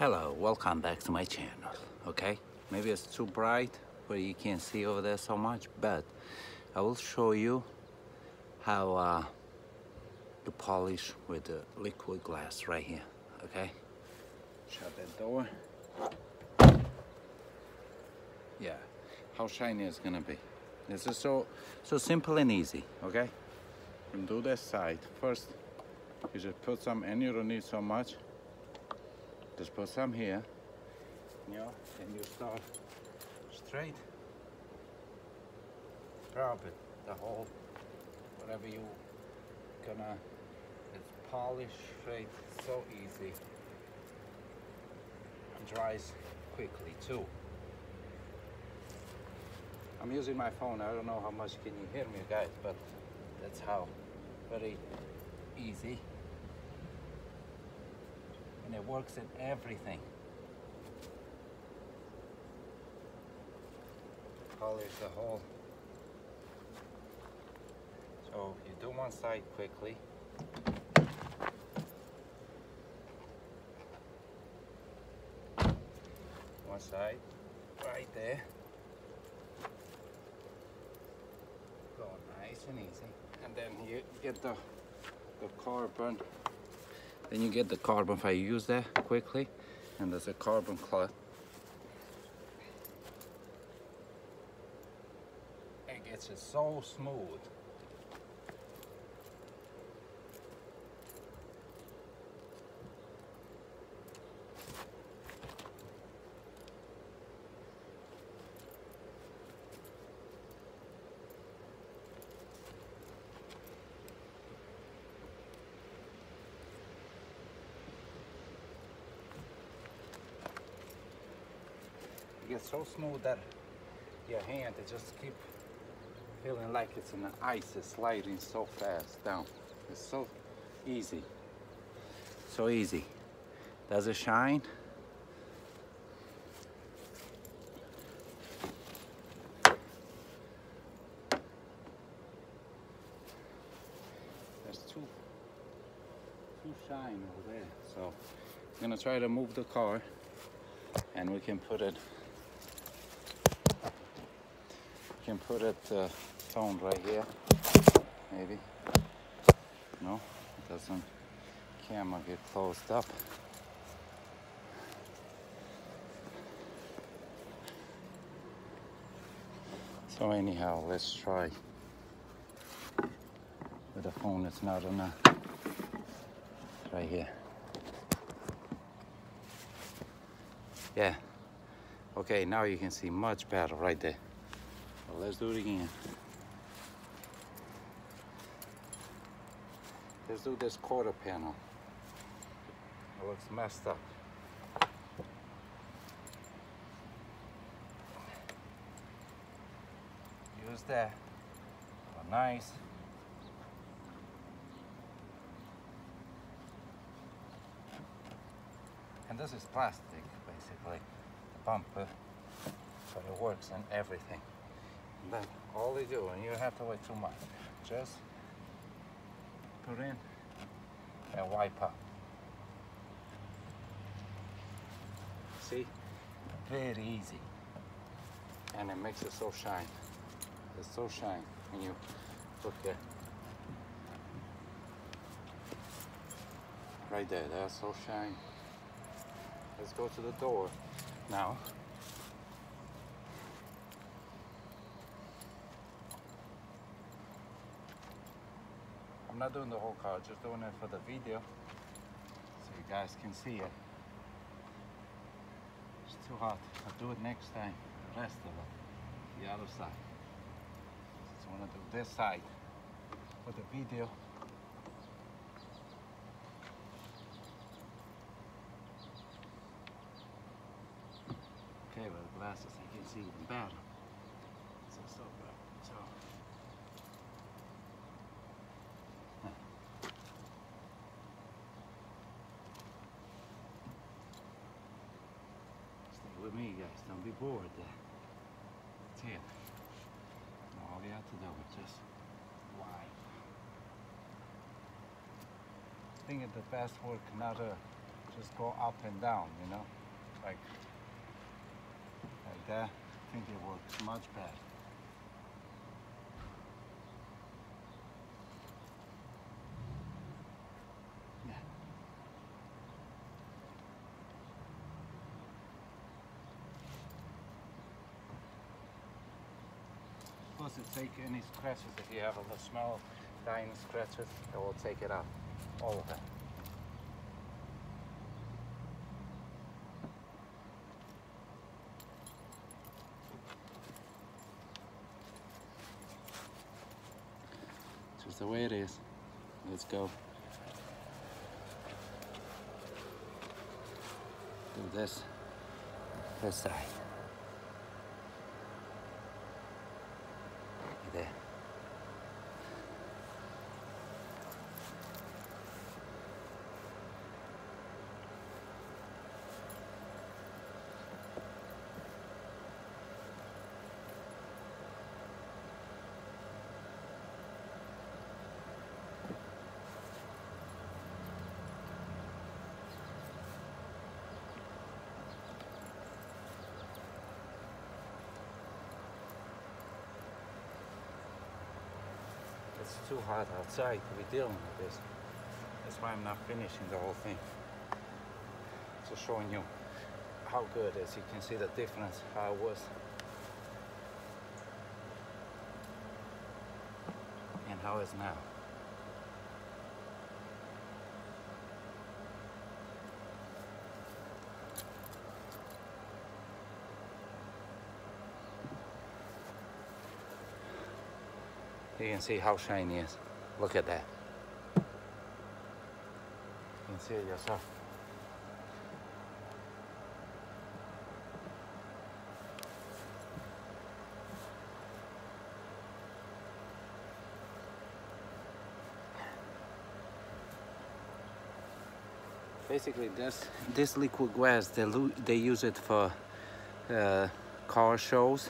Hello, welcome back to my channel, okay? Maybe it's too bright where you can't see over there so much, but I will show you how uh, to polish with the liquid glass right here, okay? Shut that door. Yeah, how shiny it's gonna be. This is so, so simple and easy, okay? And do this side. First, you just put some, and you don't need so much. Just put some here, you know, and you start straight. Rub it, the whole, whatever you gonna, it's polish straight, so easy. And dries quickly too. I'm using my phone, I don't know how much can you hear me guys, but that's how, very easy and it works in everything. Polish the whole. So you do one side quickly. One side, right there. Go nice and easy. And then you get the, the carbon then you get the carbon if I use that quickly and there's a carbon cloth. It gets it so smooth. Gets so smooth that your hand it just keep feeling like it's in the ice. It's sliding so fast down. It's so easy. So easy. Does it shine? There's two two shine over there. So I'm gonna try to move the car and we can put it can put it uh, right here, maybe. No, it doesn't. Camera get closed up. So anyhow, let's try. With the phone, it's not enough. Right here. Yeah. Okay, now you can see much better right there let's do it again. Let's do this quarter panel. It looks messed up. Use that. Oh, nice. And this is plastic, basically, the bumper, but it works in everything. That's all they do, and you have to wait too much. Just put in and wipe up. See? Very easy. And it makes it so shine. It's so shine when you look at right there, that's so shine. Let's go to the door now. Not doing the whole car, just doing it for the video so you guys can see it. It's too hot. I'll do it next time. The rest of it. The other side. Want to do this side for the video. Okay, with the glasses I can see even better. So, so good. So. With me guys, don't be bored. It's here. All you have to do is just wipe. I think it's the best work, not to just go up and down, you know, like like that. I think it works much better. Yeah. Plus it take any scratches if you have a small tiny scratches, it will take it out. All of it. Just the way it is. Let's go. Do this. This side. There. It's too hot outside to be dealing with this. That's why I'm not finishing the whole thing. Just showing you how good it is. You can see the difference, how it was. And how it's now. You can see how shiny it is. Look at that. You can see it yourself. Basically, this this liquid glass they they use it for uh, car shows,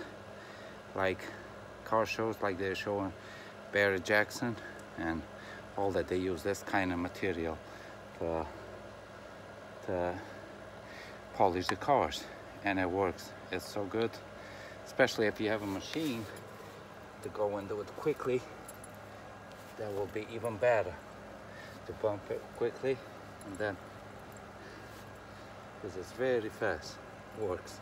like car shows, like they're showing Barrett-Jackson and all that. They use this kind of material to, to polish the cars, and it works. It's so good, especially if you have a machine to go and do it quickly. That will be even better to bump it quickly and then because it's very fast works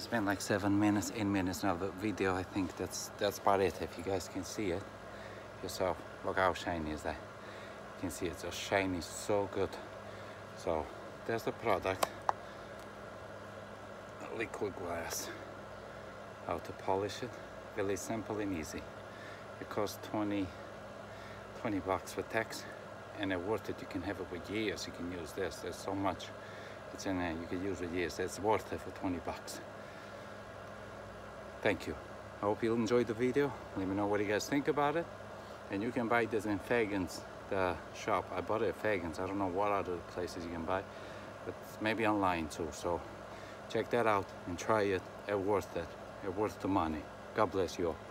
spent like seven minutes eight minutes of the video i think that's that's about it. If you guys can see it yourself look how shiny is that. You can see it's so shiny so good. So there's the product. Liquid glass. How to polish it? Really simple and easy. It costs 20 20 bucks for tax and it's worth it. You can have it for years. You can use this. There's so much. It's in there. You can use it years. It's worth it for 20 bucks thank you. I hope you enjoyed the video. Let me know what you guys think about it. And you can buy this in Fagans the shop. I bought it at Fagans. I don't know what other places you can buy but maybe online too. So check that out and try it. It's worth it. It's worth the money. God bless you all